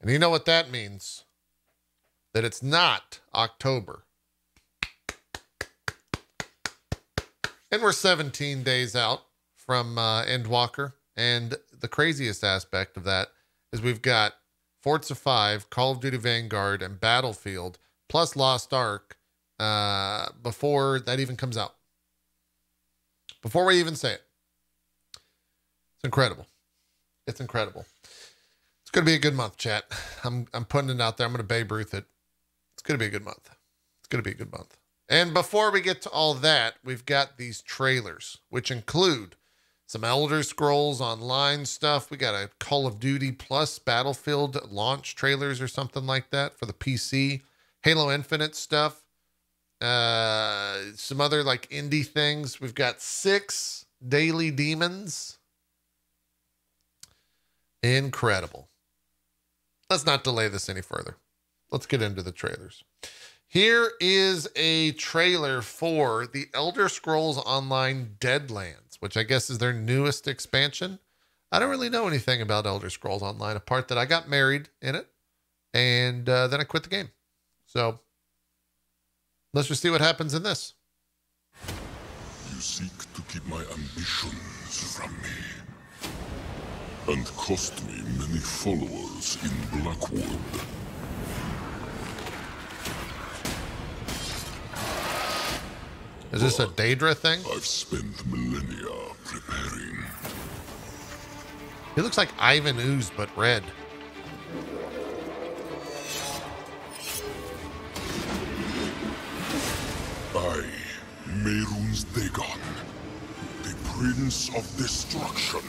And you know what that means? That it's not October. And we're 17 days out from uh, Endwalker. And the craziest aspect of that is we've got Forza 5, Call of Duty Vanguard, and Battlefield, plus Lost Ark uh, before that even comes out. Before we even say it. It's incredible. It's incredible. It's going to be a good month, chat. I'm, I'm putting it out there. I'm going to Babe Ruth it. It's going to be a good month. It's going to be a good month. And before we get to all that, we've got these trailers, which include some Elder Scrolls Online stuff. We got a Call of Duty plus Battlefield launch trailers or something like that for the PC. Halo Infinite stuff. Uh, some other like indie things. We've got six daily demons. Incredible. Let's not delay this any further. Let's get into the trailers. Here is a trailer for the Elder Scrolls Online Deadlands, which I guess is their newest expansion. I don't really know anything about Elder Scrolls Online, apart that I got married in it and uh, then I quit the game. So let's just see what happens in this. You seek to keep my ambitions from me and cost me many followers in Blackwood. Is this a Daedra thing? I've spent millennia preparing. He looks like Ivan Ooze, but red. I, Mehrunes Dagon, the Prince of Destruction.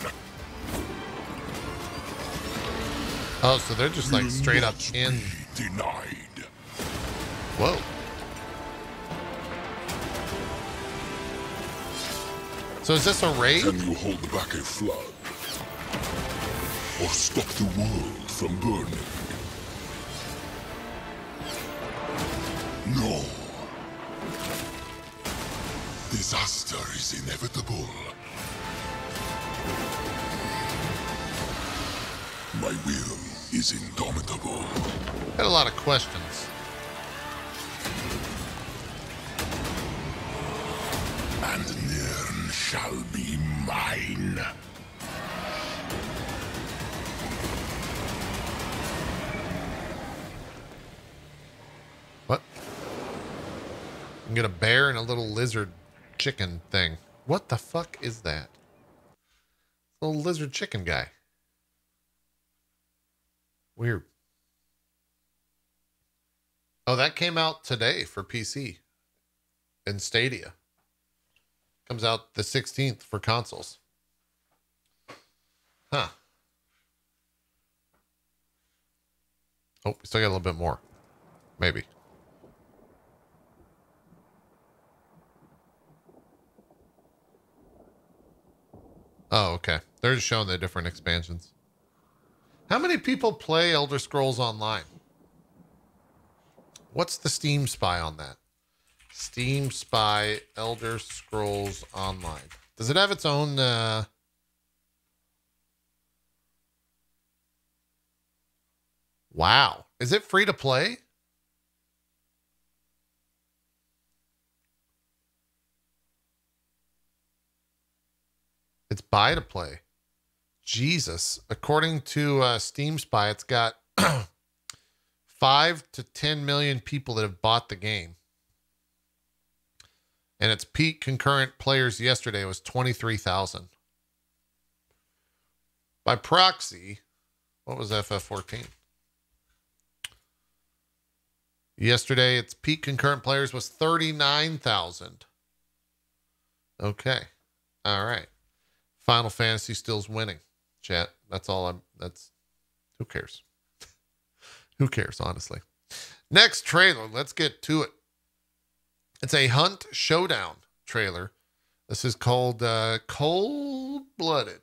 Oh, so they're just like straight up in. Denied. Whoa. So is this a raid? Can you hold back a flood? Or stop the world from burning? No. Disaster is inevitable. Is indomitable. Had a lot of questions. And Nirn shall be mine. What? You can get a bear and a little lizard chicken thing. What the fuck is that? Little lizard chicken guy. Weird. Oh, that came out today for PC and Stadia. Comes out the 16th for consoles. Huh. Oh, we still got a little bit more. Maybe. Oh, okay. They're just showing the different expansions. How many people play Elder Scrolls Online? What's the Steam Spy on that? Steam Spy Elder Scrolls Online. Does it have its own uh Wow. Is it free to play? It's buy to play. Jesus. According to uh, Steam Spy, it's got five to 10 million people that have bought the game. And its peak concurrent players yesterday was 23,000. By proxy, what was FF14? Yesterday, its peak concurrent players was 39,000. Okay. All right. Final Fantasy still's winning. Chat. That's all I'm that's who cares? who cares, honestly. Next trailer, let's get to it. It's a Hunt Showdown trailer. This is called uh, Cold Blooded.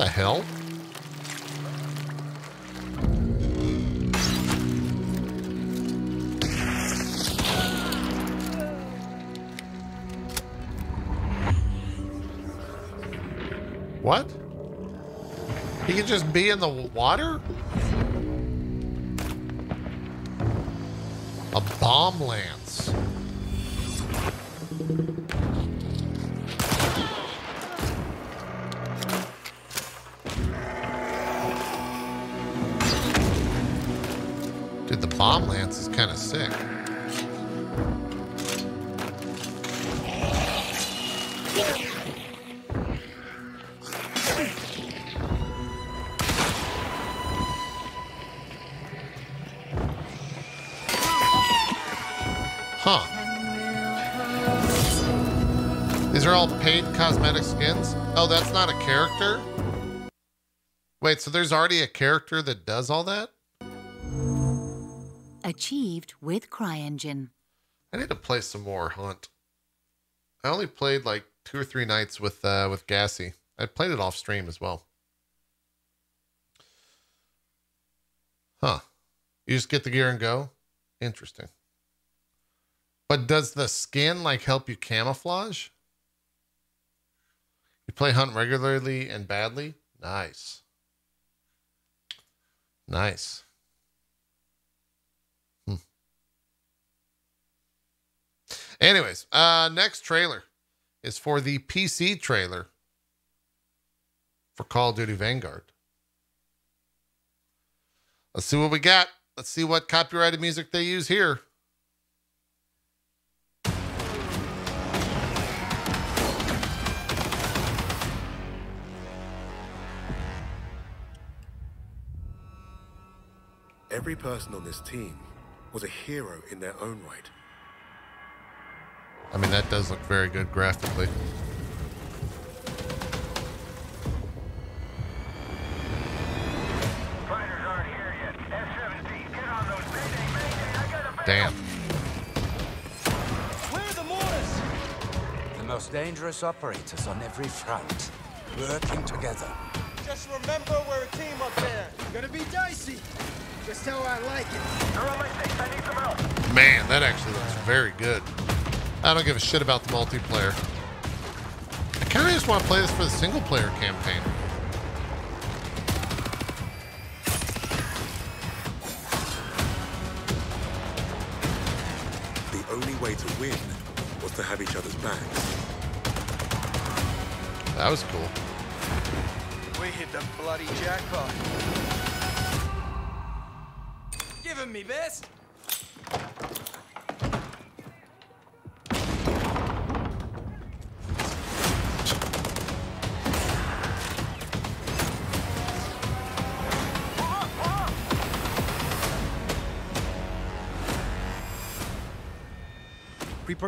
the hell? What? He can just be in the water? A bomb lance. Bomb lance is kind of sick. Huh. These are all paid cosmetic skins? Oh, that's not a character? Wait, so there's already a character that does all that? Achieved with CryEngine. I need to play some more Hunt. I only played like two or three nights with uh with Gassy. I played it off stream as well. Huh. You just get the gear and go? Interesting. But does the skin like help you camouflage? You play Hunt regularly and badly? Nice. Nice. Hmm. Anyways, uh next trailer is for the PC trailer for Call of Duty Vanguard. Let's see what we got. Let's see what copyrighted music they use here. Every person on this team was a hero in their own right. I mean, that does look very good graphically. Fighters aren't here yet. F-17, get on those mayday, mayday. I got a Damn. Clear the mortars! The most dangerous operators on every front, working together. Just remember we're a team up there. Gonna be dicey. Just how I like it. They're on my six. I need some help. Man, that actually looks very good. I don't give a shit about the multiplayer. I kind of just want to play this for the single player campaign. The only way to win was to have each other's backs. That was cool. We hit the bloody jackpot. Give him me best.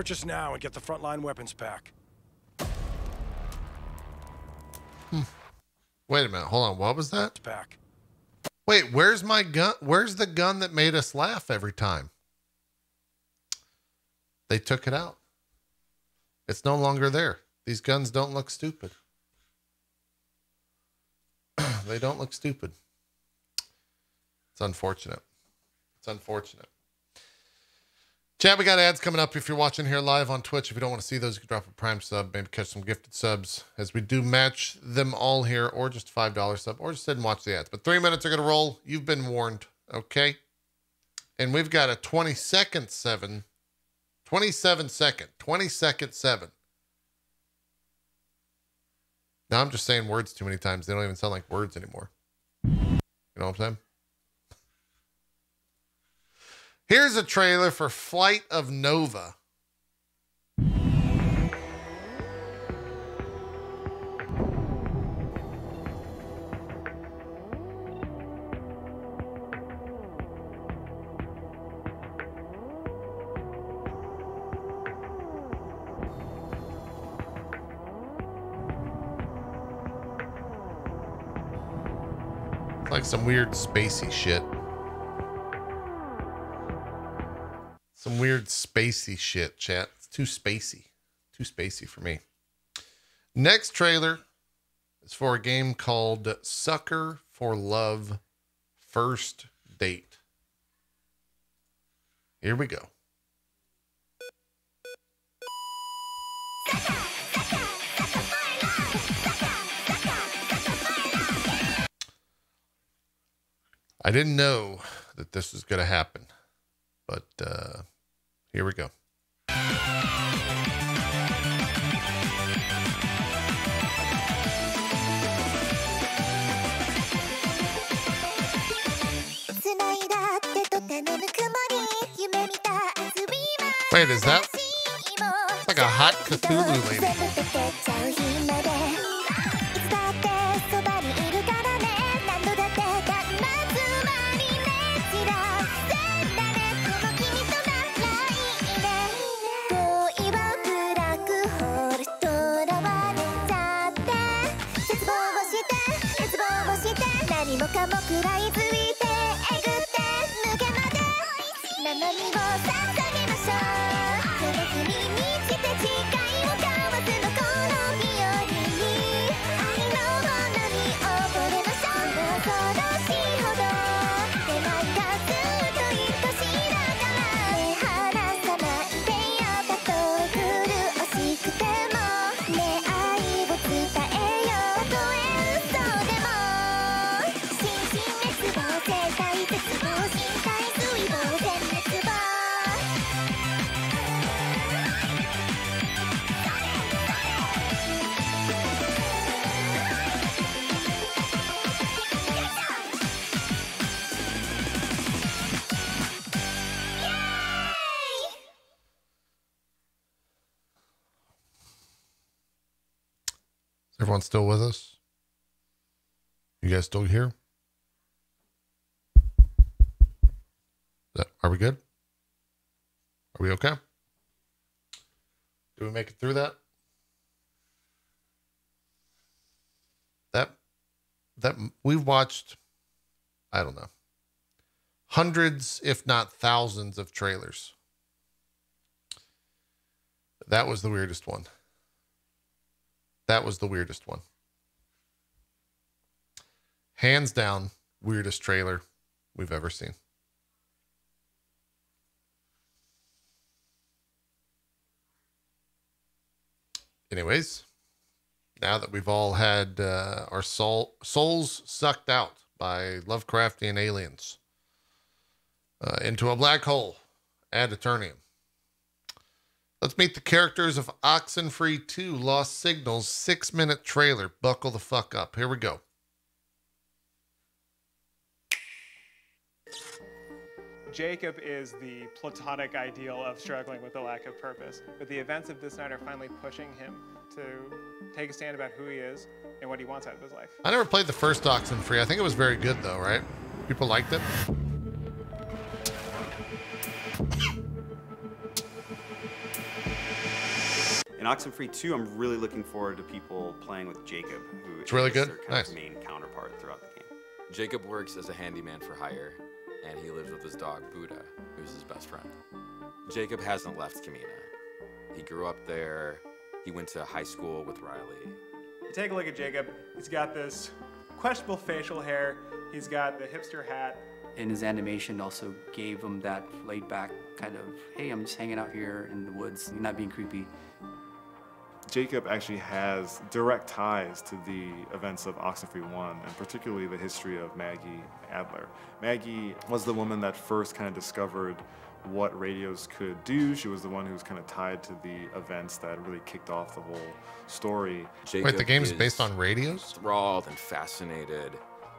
Pre-purchase now and get the frontline weapons pack. Hmm. Wait a minute. Hold on. What was that? Pack. Wait, where's my gun? Where's the gun that made us laugh every time? They took it out. It's no longer there. These guns don't look stupid. they don't look stupid. It's unfortunate. It's unfortunate. Chat, we got ads coming up. If you're watching here live on Twitch, if you don't want to see those, you can drop a Prime sub, maybe catch some gifted subs as we do match them all here, or just a $5 sub, or just sit and watch the ads. But three minutes are going to roll. You've been warned, okay? And we've got a 20 second seven, 27 second, 20 second seven. Now I'm just saying words too many times. They don't even sound like words anymore. You know what I'm saying? Here's a trailer for Flight of Nova. Like some weird spacey shit. weird spacey shit, chat. It's too spacey. Too spacey for me. Next trailer is for a game called Sucker for Love First Date. Here we go. I didn't know that this was going to happen, but uh, here we go. Wait, is that like a hot Cthulhu lady? を捧げましょう」「その髪にて誓いを交わすの everyone still with us? You guys still here? Are we good? Are we okay? Do we make it through that? That that we've watched I don't know. Hundreds if not thousands of trailers. That was the weirdest one. That was the weirdest one. Hands down, weirdest trailer we've ever seen. Anyways, now that we've all had uh, our soul souls sucked out by Lovecraftian aliens uh, into a black hole ad eternium. Let's meet the characters of Oxenfree 2 Lost Signals six minute trailer. Buckle the fuck up. Here we go. Jacob is the platonic ideal of struggling with a lack of purpose, but the events of this night are finally pushing him to take a stand about who he is and what he wants out of his life. I never played the first Oxenfree. I think it was very good though, right? People liked it. In Oxenfree 2, I'm really looking forward to people playing with Jacob, who It's really good? their kind Nice. of main counterpart throughout the game. Jacob works as a handyman for hire, and he lives with his dog Buddha, who's his best friend. Jacob hasn't left Camena. He grew up there. He went to high school with Riley. You take a look at Jacob. He's got this questionable facial hair. He's got the hipster hat. And his animation also gave him that laid back kind of, hey, I'm just hanging out here in the woods, not being creepy. Jacob actually has direct ties to the events of Oxenfree 1, and particularly the history of Maggie Adler. Maggie was the woman that first kind of discovered what radios could do. She was the one who was kind of tied to the events that really kicked off the whole story. Wait, the game's based on radios? Enthralled and fascinated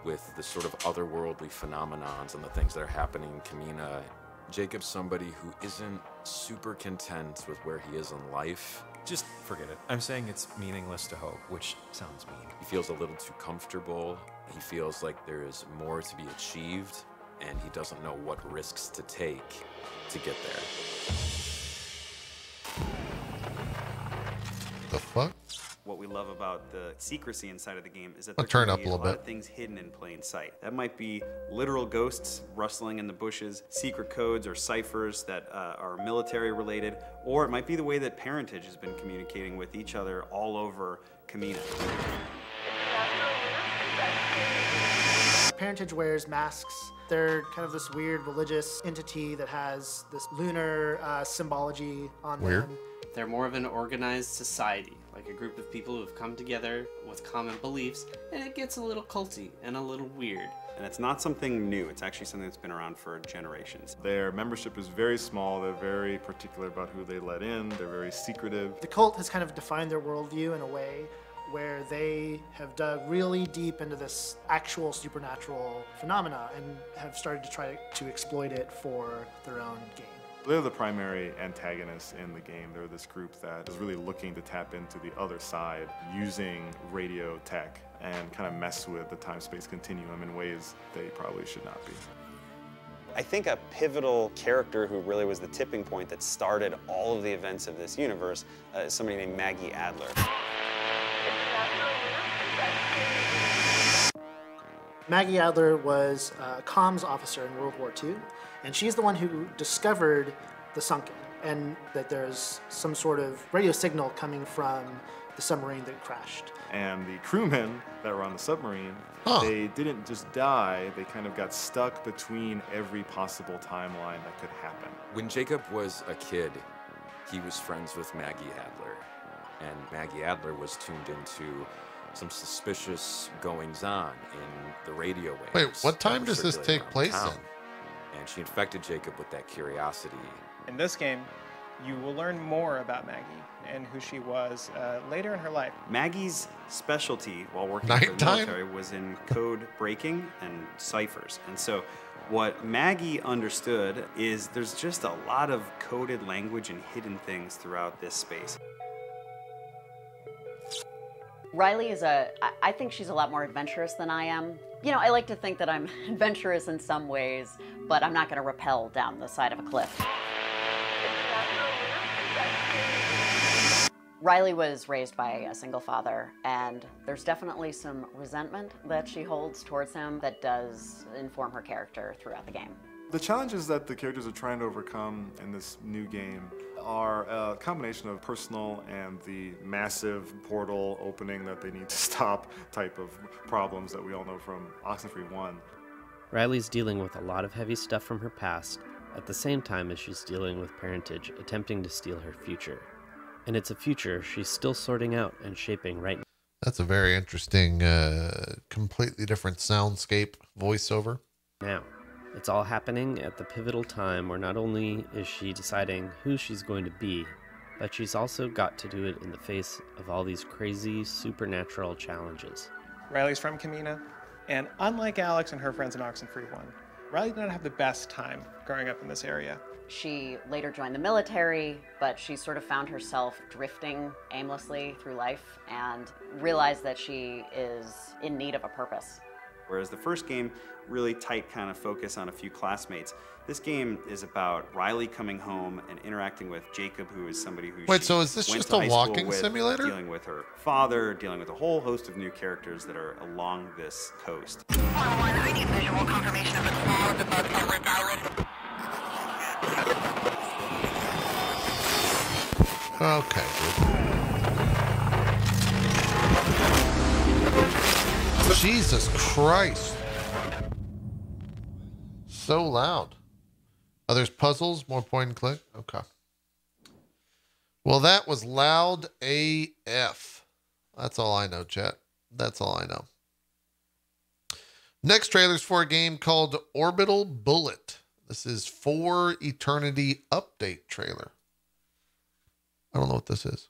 with the sort of otherworldly phenomenons and the things that are happening in Camena. Jacob's somebody who isn't super content with where he is in life. Just forget it. I'm saying it's meaningless to hope, which sounds mean. He feels a little too comfortable. He feels like there is more to be achieved, and he doesn't know what risks to take to get there. The fuck? What we love about the secrecy inside of the game is that there turn up a little lot bit. of things hidden in plain sight. That might be literal ghosts rustling in the bushes, secret codes or ciphers that uh, are military related, or it might be the way that parentage has been communicating with each other all over Camena. Parentage wears masks. They're kind of this weird religious entity that has this lunar uh, symbology on Weird. them. They're more of an organized society, like a group of people who have come together with common beliefs, and it gets a little culty and a little weird. And it's not something new, it's actually something that's been around for generations. Their membership is very small, they're very particular about who they let in, they're very secretive. The cult has kind of defined their worldview in a way where they have dug really deep into this actual supernatural phenomena and have started to try to exploit it for their own gain. They're the primary antagonists in the game. They're this group that is really looking to tap into the other side using radio tech and kind of mess with the time space continuum in ways they probably should not be. I think a pivotal character who really was the tipping point that started all of the events of this universe uh, is somebody named Maggie Adler. Maggie Adler was a comms officer in World War II, and she's the one who discovered the sunken and that there's some sort of radio signal coming from the submarine that crashed. And the crewmen that were on the submarine, Huh. they didn't just die, they kind of got stuck between every possible timeline that could happen. When Jacob was a kid, he was friends with Maggie Adler. And Maggie Adler was tuned into some suspicious goings on in the radio waves. Wait, what time does this take place town. in? And she infected Jacob with that curiosity. In this game, you will learn more about Maggie and who she was uh, later in her life. Maggie's specialty while working for the military was in code breaking and ciphers. And so what Maggie understood is there's just a lot of coded language and hidden things throughout this space. Riley is a, I think she's a lot more adventurous than I am. You know, I like to think that I'm adventurous in some ways, but I'm not going to rappel down the side of a cliff. Riley was raised by a single father, and there's definitely some resentment that she holds towards him that does inform her character throughout the game. The challenges that the characters are trying to overcome in this new game are a combination of personal and the massive portal opening that they need to stop type of problems that we all know from Oxenfree 1. Riley's dealing with a lot of heavy stuff from her past at the same time as she's dealing with parentage attempting to steal her future. And it's a future she's still sorting out and shaping right now. That's a very interesting, uh, completely different soundscape voiceover. now. It's all happening at the pivotal time where not only is she deciding who she's going to be, but she's also got to do it in the face of all these crazy supernatural challenges. Riley's from Camena, and unlike Alex and her friends in Oxenfree 1, Riley did not have the best time growing up in this area. She later joined the military, but she sort of found herself drifting aimlessly through life and realized that she is in need of a purpose. Whereas the first game, really tight kind of focus on a few classmates. This game is about Riley coming home and interacting with Jacob, who is somebody who Wait, so is this just a walking with, simulator? Dealing with her father, dealing with a whole host of new characters that are along this coast. Okay. Jesus Christ. So loud. Oh, there's puzzles, more point and click. Okay. Well, that was loud AF. That's all I know, chat. That's all I know. Next trailer's for a game called Orbital Bullet. This is for Eternity update trailer. I don't know what this is.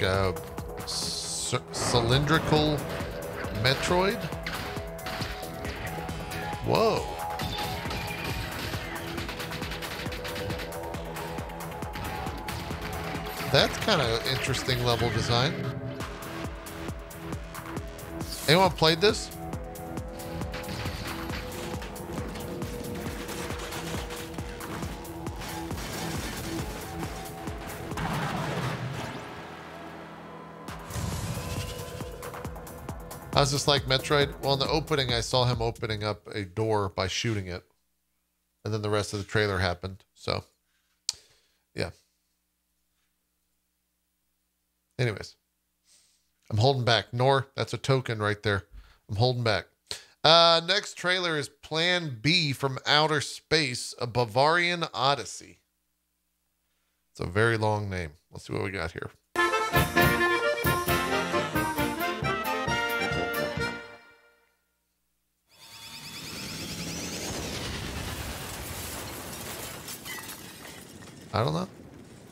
Like a cylindrical Metroid. Whoa. That's kind of interesting level design. Anyone played this? I was just like Metroid. Well, in the opening, I saw him opening up a door by shooting it. And then the rest of the trailer happened. So, yeah. Anyways, I'm holding back. Nor, that's a token right there. I'm holding back. Uh, next trailer is Plan B from Outer Space, a Bavarian Odyssey. It's a very long name. Let's see what we got here. I don't know.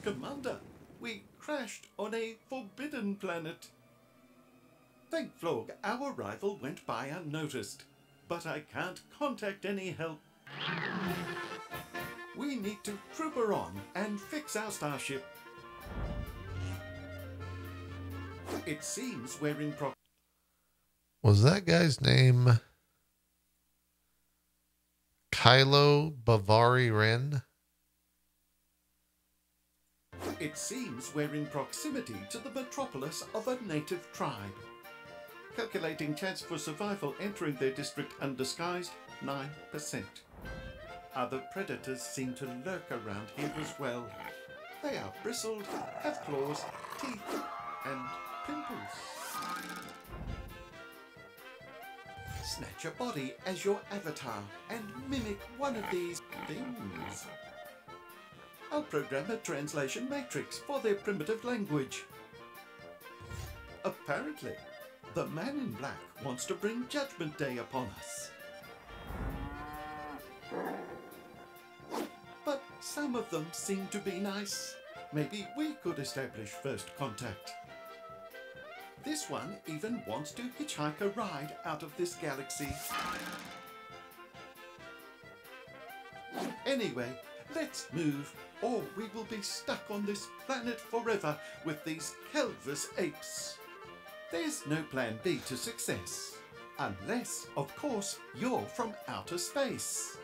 Commander, we crashed on a forbidden planet. Thank Flog, our arrival went by unnoticed, but I can't contact any help. We need to trooper on and fix our starship. It seems we're in pro- Was that guy's name Kylo Bavari Ren? It seems we're in proximity to the metropolis of a native tribe. Calculating chance for survival entering their district undisguised, 9%. Other predators seem to lurk around here as well. They are bristled, have claws, teeth, and pimples. Snatch a body as your avatar and mimic one of these things. I'll program a translation matrix for their primitive language. Apparently, the man in black wants to bring Judgment Day upon us. But some of them seem to be nice. Maybe we could establish first contact. This one even wants to hitchhike a ride out of this galaxy. Anyway, let's move, or we will be stuck on this planet forever with these Kelvis apes. There's no plan B to success. Unless, of course, you're from outer space.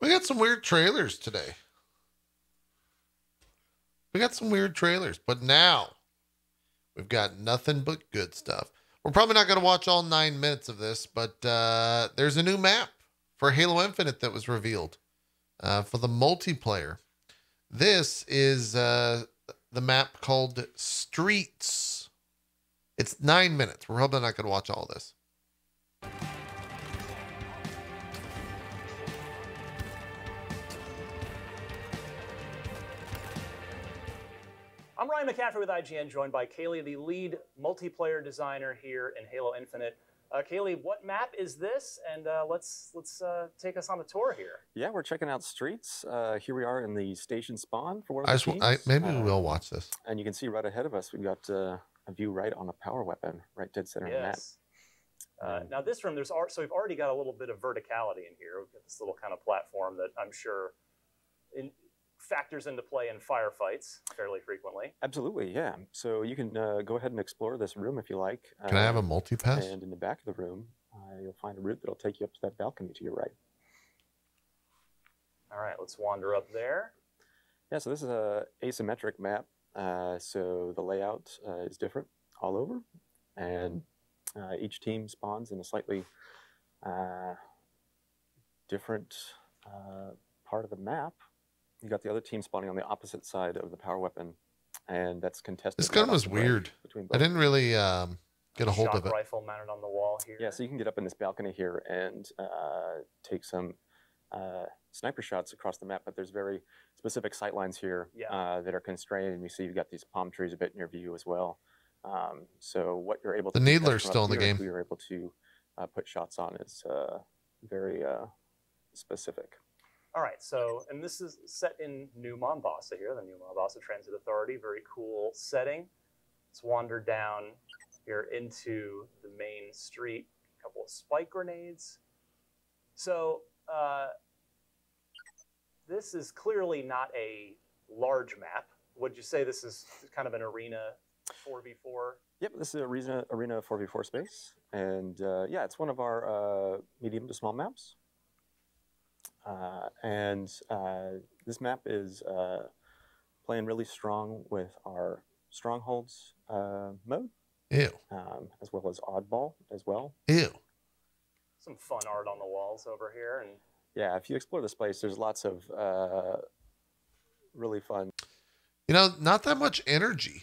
We got some weird trailers today. We got some weird trailers, but now we've got nothing but good stuff. We're probably not going to watch all nine minutes of this, but uh, there's a new map for Halo Infinite that was revealed uh, for the multiplayer. This is uh, the map called Streets. It's nine minutes. We're probably not going to watch all this. I'm Ryan McCaffrey with IGN, joined by Kaylee, the lead multiplayer designer here in Halo Infinite. Uh, Kaylee, what map is this? And uh, let's let's uh, take us on a tour here. Yeah, we're checking out streets. Uh, here we are in the station spawn for one of I the just, teams. I, maybe we Uh, will watch this. And you can see right ahead of us, we've got uh, a view right on a power weapon, right dead center of the map. Yes. Uh, now this room, there's al- so we've already got a little bit of verticality in here. We've got this little kind of platform that I'm sure in, factors into play in firefights fairly frequently. Absolutely, yeah. So you can uh, go ahead and explore this room if you like. Can I have a Uh, multi-pass? And in the back of the room, uh, you'll find a route that'll take you up to that balcony to your right. All right, let's wander up there. Yeah, so this is a asymmetric map. Uh, so the layout uh, is different all over, and uh, each team spawns in a slightly uh, different uh, part of the map. You got the other team spawning on the opposite side of the power weapon, and that's contested. This gun off was weird. between I didn't really um, get a hold of it. rifle mounted on the wall here. Yeah, so you can get up in this balcony here and uh, take some uh, sniper shots across the map, but there's very specific sight lines here Yeah. uh, that are constrained, and you see you've got these palm trees a bit in your view as well. Um, so what you're able The to do Needler's from still in the game. We are able to uh, put shots on is uh, very uh, specific. All right, so, and this is set in New Mombasa here, the New Mombasa Transit Authority. Very cool setting. Let's wander down here into the main street. A couple of spike grenades. So, uh, this is clearly not a large map. Would you say this is kind of an arena 4v4? Yep, this is Arena Arena 4v4 space, and uh, yeah, it's one of our uh, medium to small maps. Uh, and uh, this map is uh, playing really strong with our strongholds uh, mode, Ew. um, as well as oddball as well. Ew. some fun art on the walls over here, and Yeah, if you explore this place, there's lots of uh, really fun You know, not that much energy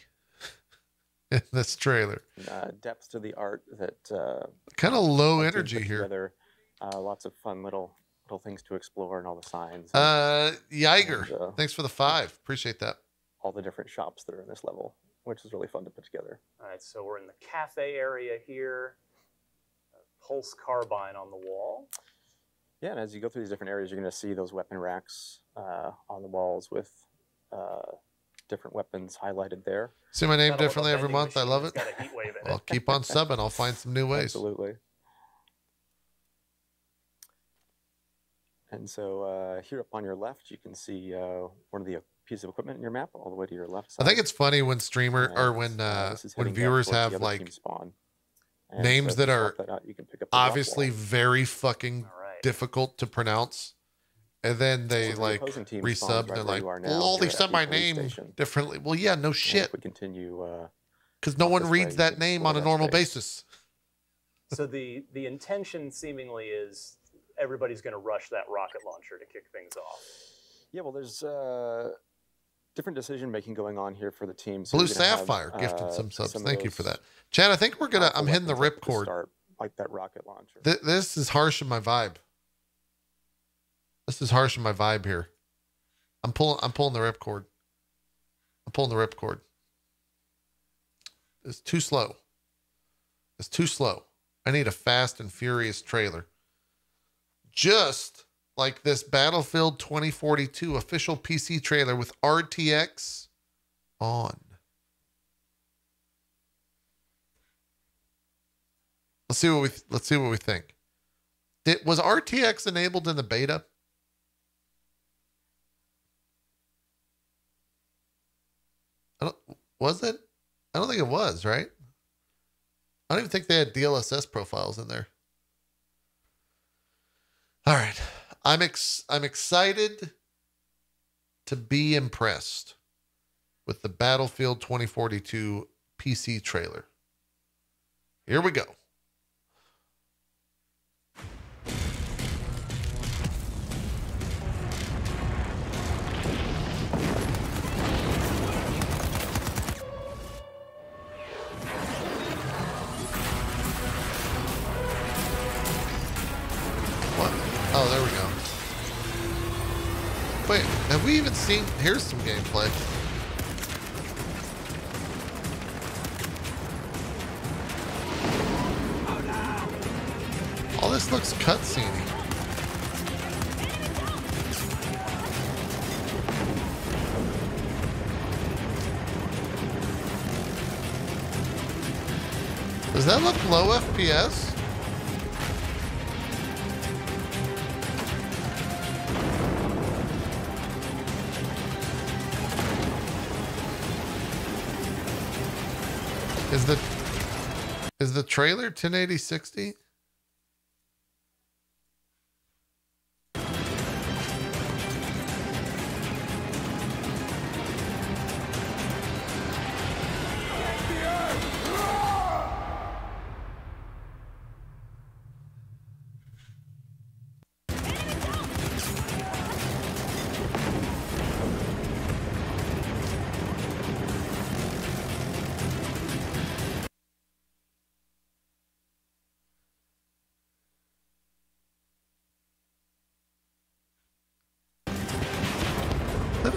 in this trailer. uh, depth to the art that uh, Kind of low energy here. Together. Uh, lots of fun little little things to explore and all the signs. Uh, Yiger, And, uh, thanks for the five. Appreciate that. all the different shops that are in this level, which is really fun to put together. all right. So we're in the cafe area here. A pulse carbine on the wall. Yeah, and as you go through these different areas, you're going to see those weapon racks uh, on the walls with uh, different weapons highlighted there. See my name Metal with a differently every month. I love it. got a heat wave in Well, it. keep on subbing. I'll find some new ways. Absolutely. And so uh, here up on your left, you can see uh, one of the pieces of equipment in your map all the way to your left I think it's funny when streamer or when uh, uh, when viewers have like spawn. And names so that are that out, you can pick up obviously very fucking difficult to pronounce. And then they So like opposing team resub. spawns and they're like, you now, "Lol, they here said my name station. differently." Well, yeah, no shit, we continue, uh, because no one this way, reads that name on a normal space. basis. So the the intention seemingly is everybody's going to rush that rocket launcher to kick things off. Yeah, well, there's uh, different decision making going on here for the team. So Blue you're have, Sapphire gifted uh, some subs. of Thank you for that, Chad. I think we're gonna. I'm hitting the weapons rip cord. start, like that rocket launcher. Th- this is harsh in my vibe. This is harsh in my vibe here. I'm pulling. I'm pulling the rip cord. I'm pulling the rip cord. It's too slow. It's too slow. I need a fast and furious trailer. Just like this Battlefield 2042 official PC trailer with RTX on. Let's see what we let's see what we think. Did, was RTX enabled in the beta? I don't, was it? I don't think it was, right? I don't even think they had DLSS profiles in there. All right. I'm ex- I'm excited to be impressed with the Battlefield 2042 PC trailer. Here we go. We even seen? Here's some gameplay. All this looks cutscene Does that look low FPS? Is the is the trailer 1080 60?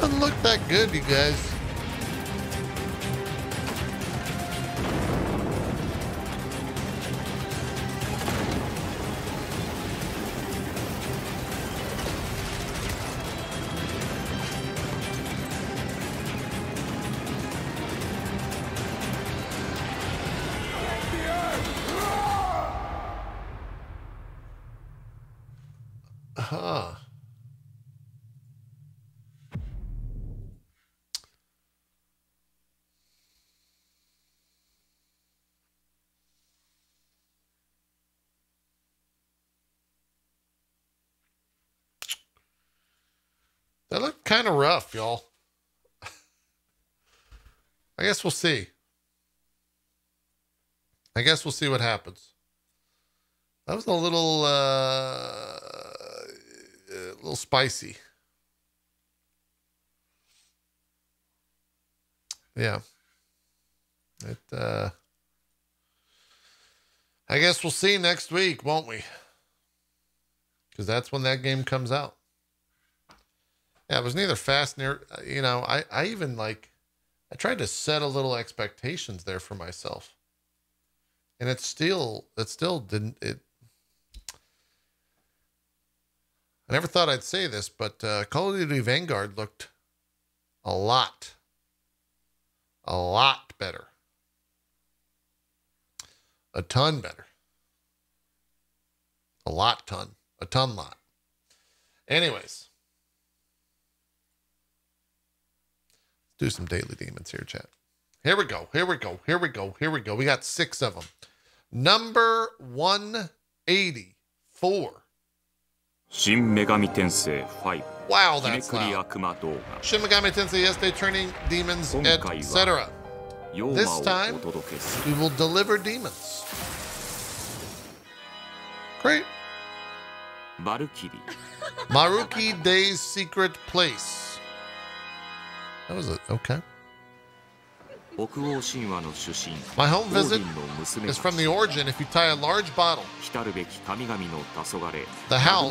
Doesn't look that good, you guys. Kind of rough, y'all. I guess we'll see. I guess we'll see what happens. That was a little, uh, a little spicy. Yeah. It, uh, I guess we'll see next week, won't we? Because that's when that game comes out. Yeah, it was neither fast near, you know, I, I even like, I tried to set a little expectations there for myself. And it still, it still didn't, it, I never thought I'd say this, but uh, Call of Duty Vanguard looked a lot, a lot better. A ton better. A lot ton. A ton lot. Anyways. Let's do some daily demons here, chat. Here we go. Here we go. Here we go. Here we go. We got six of them. Number 184. 新女神転生5 Wow, 日め that's くり loud. 悪魔動画 Shin Megami Tensei Yesterday Turning Demons, 今回 etc. は妖 This 魔を time, お届けす we る will deliver demons. Great. バルキリ Maruki Day's Secret Place. That was it. Okay. My home visit is from the origin if you tie a large bottle, the house,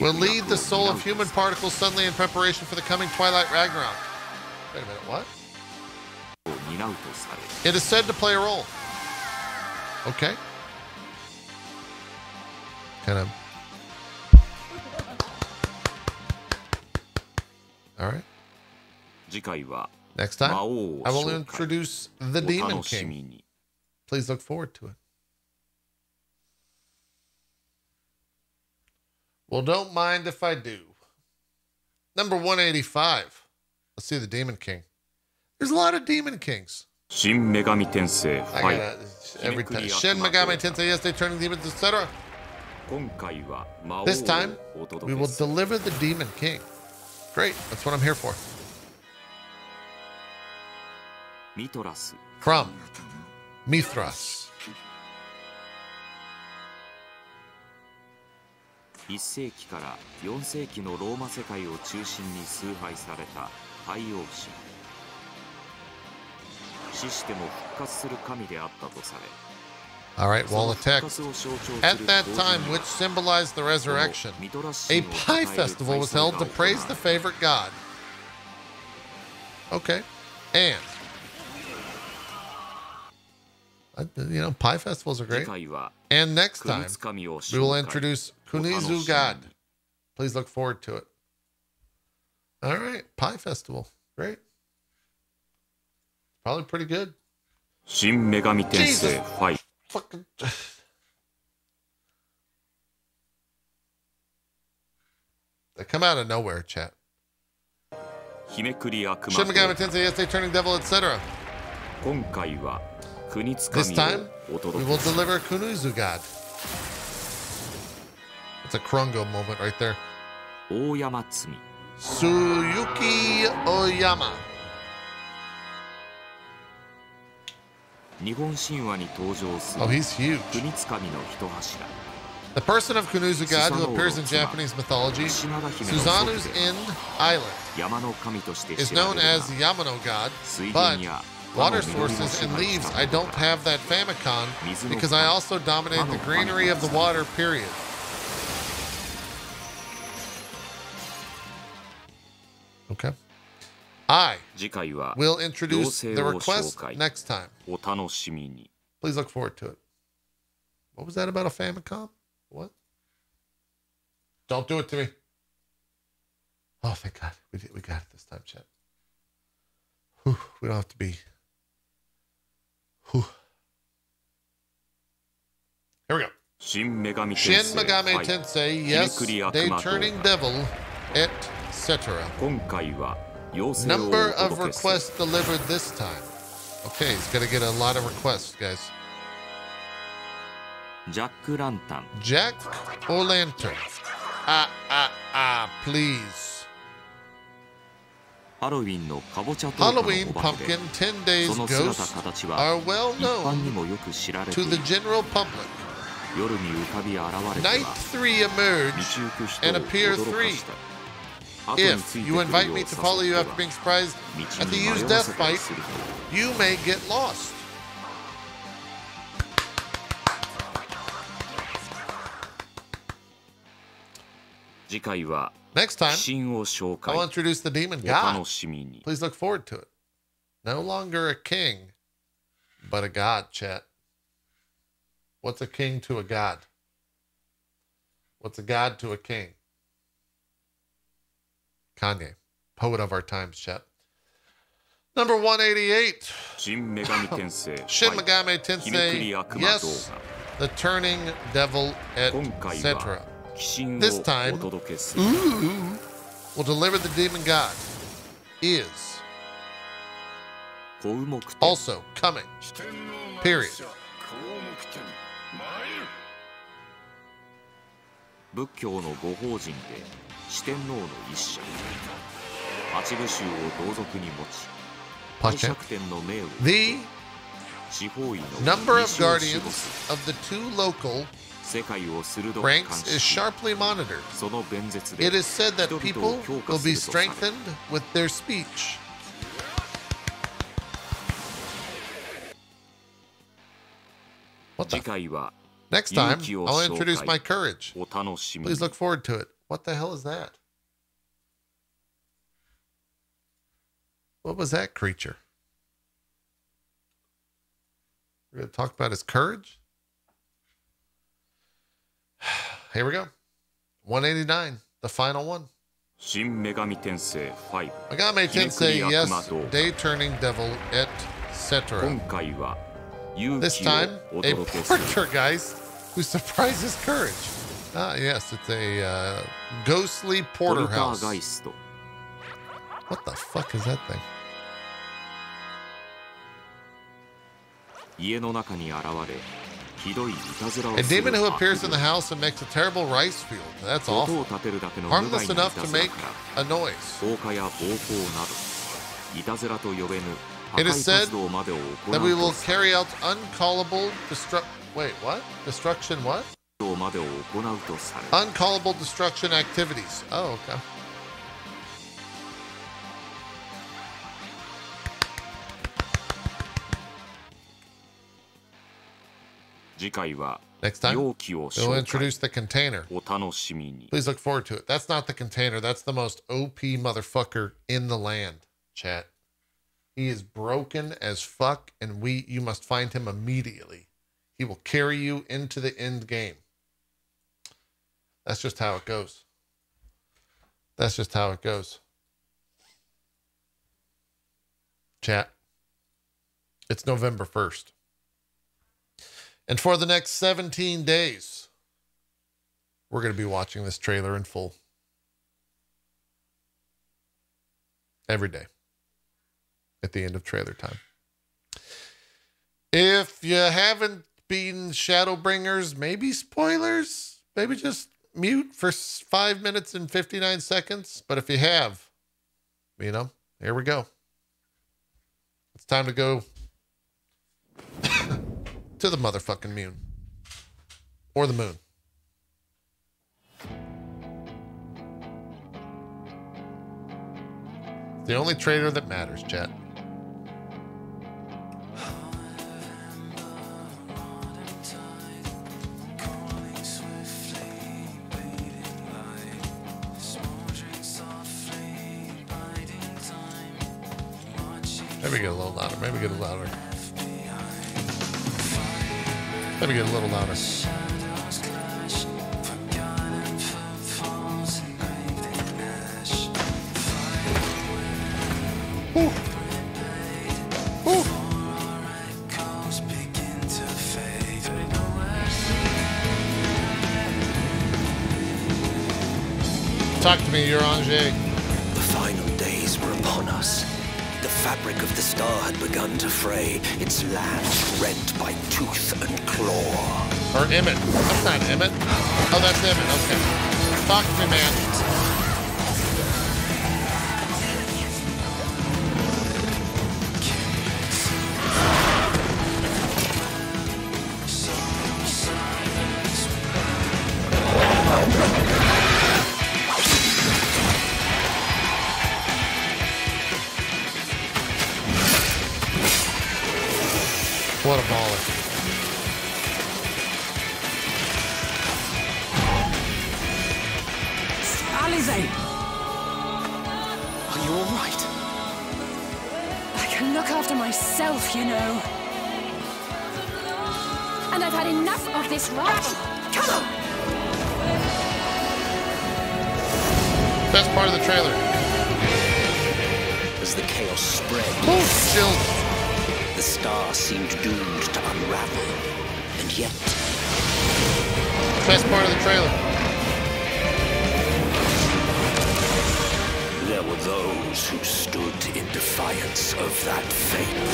will lead the soul of human particles suddenly in preparation for the coming Twilight Ragnarok. Wait a minute, what? It is said to play a role. Okay. Kind of All right. 次回は Next time, 魔王を I will 紹介 introduce the お Demon 楽しみ King. に Please look forward to it. Well, don't mind if I do. Number 185. Let's see the Demon King. There's a lot of Demon Kings. 新女神転生 I 5 gotta every time. Shin Megami Tensei Yesterday Turning Demons, etc. 今回は魔王を This time, お we 届 will けする deliver the Demon King. Great. That's what I'm here for. ミトラス From Mithras. 1世紀から4世紀のローマ世界を中心に崇拝された太陽神死しても復活する神であったとされ All right, そ wall の of 復 text. 活を象徴する At that 同時 time, には which symbolized the resurrection, ミトラス a 神を pie 称える festival was 大祭 held が to 行 praise わ the れ favorite god. Okay. And, uh, you know, pie festivals are 次 great. 回は And next ク time, ニツ神を we will 紹介 introduce お楽しみ Kunizu に God. Please look forward to it. All right, pie festival. Great. Probably pretty good. 新女神転生 Jesus 5 fucking. they come out of nowhere, chat. Shin Megami Tensei, yes, turning devil, etc. This time, we will deliver Kunuzu God. It's a Krungo moment right there. Oyamatsumi. Suyuki Oyama. 日本神話に登場する Oh, he's huge. クニツ神の一柱 The person of Kunuzu God who appears in Japanese mythology, Suzanu's End Island, 山の神として is 知られ known るが as Yamano God, 水 but 源や water sources and leaves, I don't have that Famicom because I also dominate the greenery of the water, period. Okay. I 次回は will 妖 introduce 精 the を紹 request 介 next time. お楽しみに Please look forward to it. What was that about a Famicom? What? Don't do it to me. Oh, thank God. We, did, we got it this time, chat. Whew, we don't have to be. Whew. Here we go. 新女神 Shin 転生 Megami 5 Tensei, 日め yes, くり悪 Day 魔と Turning Devil, etc. 今回は妖精をお Number of requests delivered this time. Okay, he's gonna get a lot of requests, guys. Jack Lantern. Jack or Lantern? Ah, ah, ah, please. Halloween pumpkin 10 days ghosts are well known to the general public. Night 3 emerge and Appear 3 if you invite me to follow you after being surprised at the used death fight, you may get lost. Next time, I'll introduce the demon god. Please look forward to it. No longer a king, but a god, Chet, What's a king to a god? What's a god to a king? Kanye, poet of our times, chat. Number 188. Shin Megami Tensei. Yes. The Turning Devil, etc. This time, ooh, will deliver the demon god. Is also coming. Period. 仏教のご法人で四天王の一社八部衆を同族に持ち帝 Podcast. 釈天の命を The 地方位の number of guardians of the two local 世界を鋭く監 ranks 視 is し sharply monitored. その弁舌で It is said that 人 people will す be strengthened with their speech. 次?回は Next time, I'll introduce my courage. Please look forward to it. What the hell is that? What was that creature? We're going to talk about his courage. Here we go. 189, the final one. Shin Megami Tensei 5. Megami Tensei, yes, Day Turning Devil, etc. 今回は勇 This 気を time, お a 届けする poltergeist who surprises courage. Ah, yes, it's a uh, ghostly ポルター porterhouse. ガイスト What the fuck is that thing? 家の中に現れひどいいたずらを A する demon who 悪 appears in 霊 the house and makes a terrible rice field. That's 音 awful. を立てるだけの無害 Harmless ない enough た to ずら make か a noise. ら放火や暴行などいたずらと呼べぬ破 It is said that we will carry out uncallable destruct. Wait, what? Destruction what? Uncallable destruction activities. Oh, okay. Next time, we'll introduce the container. Please look forward to it. That's not the container. That's the most OP motherfucker in the land, chat. He is broken as fuck, and we you must find him immediately. He will carry you into the end game. That's just how it goes. That's just how it goes. Chat. It's November 1st. And for the next 17 days, we're going to be watching this trailer in full. Every day. At the end of trailer time. If you haven't been Shadowbringers, maybe spoilers, maybe just mute for five minutes and 59 seconds. But if you have, you know, here we go. It's time to go to the motherfucking moon or the moon. The only trailer that matters, chat. Maybe get a little louder. Maybe get a little louder. Talk to me, Urianger. The fabric of the star had begun to fray, its land rent by tooth and claw. Or Emet. That's not Emet. Oh, that's Emet. Okay. To me, man. What a baller. Alisaie! Are you all right? I can look after myself, you know. And I've had enough of this rot. Come on! Best part of the trailer. As the chaos spread, chills. The star seemed doomed to unravel. And yet, Best part of the trailer. there were those who stood in defiance of that fate.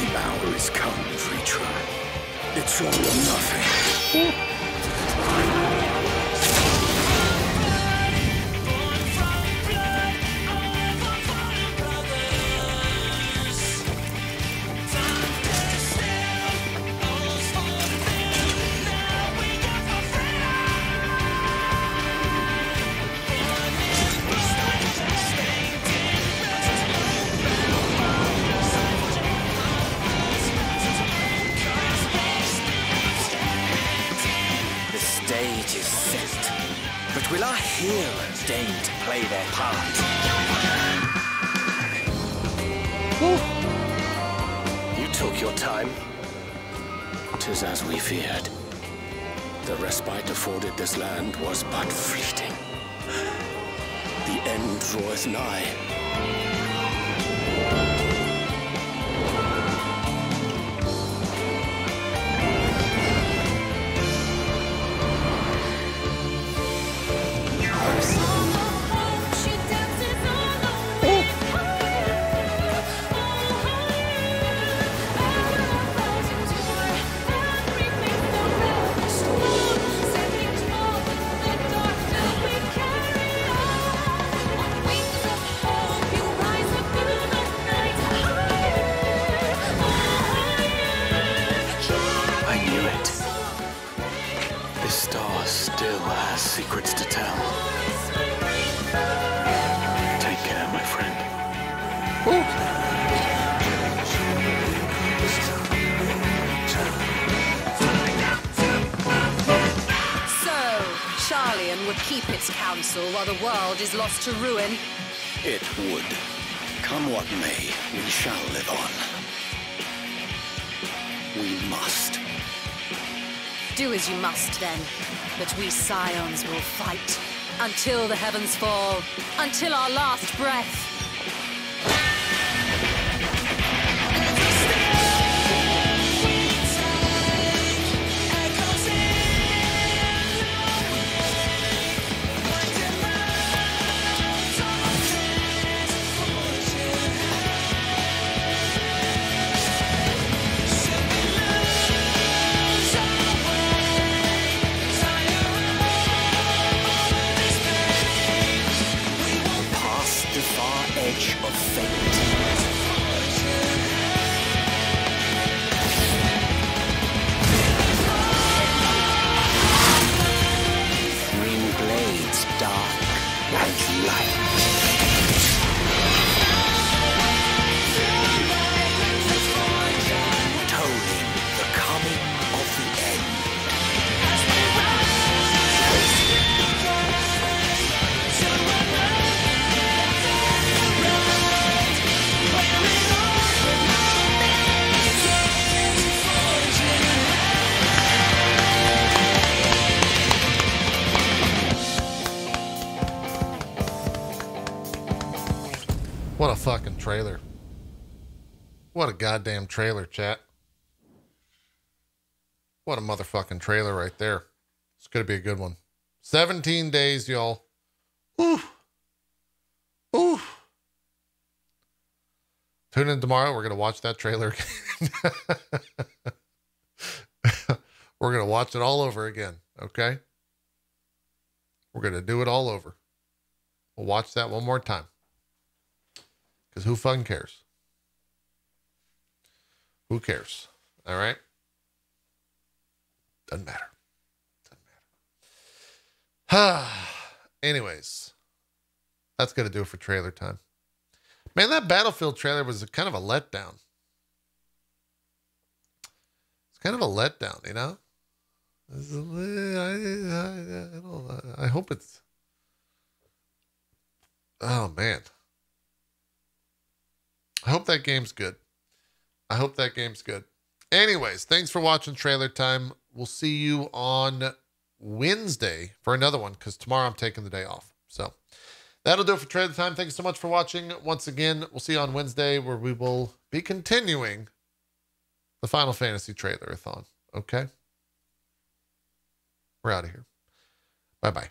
The hour has come, Vritra. It's all or nothing. Set. But will our heroes deign to play their part? You took your time. Tis as we feared. The respite afforded this land was but fleeting. The end draweth nigh. We must. Do as you must then. But we scions will fight. Until the heavens fall. Until our last breath. What a fucking trailer. What a goddamn trailer, chat. What a motherfucking trailer right there. It's going to be a good one. 17 days, y'all. Ooh. Ooh. Tune in tomorrow. We're going to watch that trailer again. We're going to watch it all over again. Okay. We're going to do it all over. We'll watch that one more time. Because who fucking cares? Who cares? All right. Doesn't matter. Doesn't matter. Anyways, that's going to do it for trailer time. Man, that Battlefield trailer was a, kind of a letdown. It's kind of a letdown, you know? I, I, I, I hope it's. Oh, man. I hope that game's good. I hope that game's good. Anyways, thanks for watching Trailer Time. We'll see you on Wednesday for another one because tomorrow I'm taking the day off. So that'll do it for Trailer Time. Thank you so much for watching. Once again, we'll see you on Wednesday where we will be continuing the Final Fantasy trailer-a-thon. Okay? We're out of here. Bye bye.